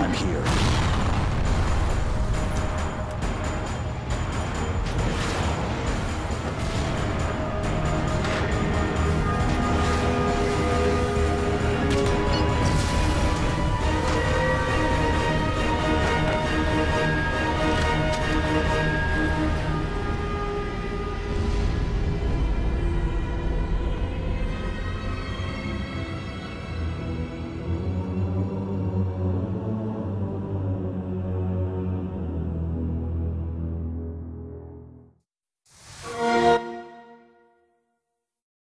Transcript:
I'm here.